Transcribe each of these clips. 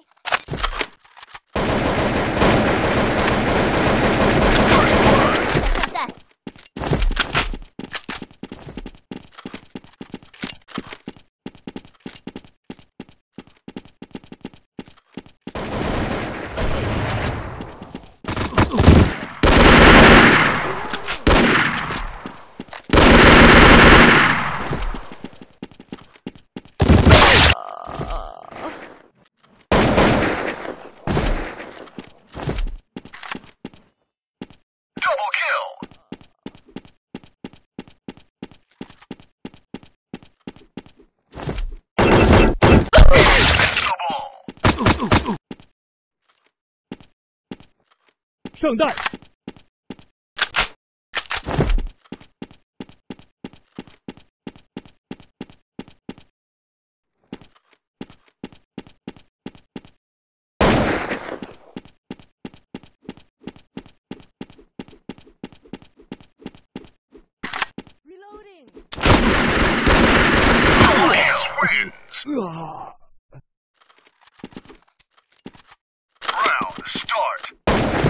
Bye. 圣代。Reloading. Alliance wins. Ah！Round start.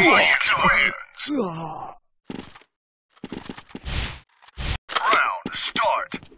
Round start!